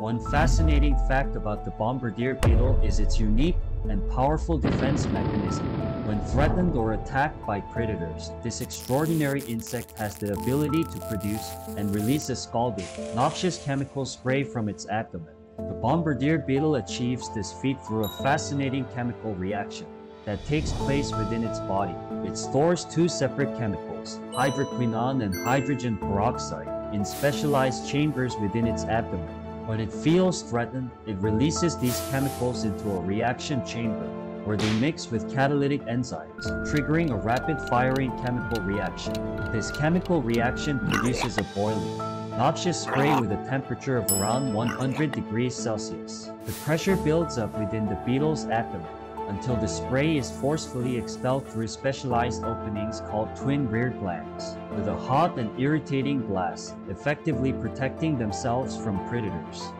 One fascinating fact about the bombardier beetle is its unique and powerful defense mechanism. When threatened or attacked by predators, this extraordinary insect has the ability to produce and release a scalding, noxious chemical spray from its abdomen. The bombardier beetle achieves this feat through a fascinating chemical reaction that takes place within its body. It stores two separate chemicals, hydroquinone and hydrogen peroxide, in specialized chambers within its abdomen. When it feels threatened, it releases these chemicals into a reaction chamber where they mix with catalytic enzymes, triggering a rapid-firing chemical reaction. This chemical reaction produces a boiling, noxious spray with a temperature of around 100 degrees Celsius. The pressure builds up within the beetle's abdomen until the spray is forcefully expelled through specialized openings called twin rear glands, with a hot and irritating blast, effectively protecting themselves from predators.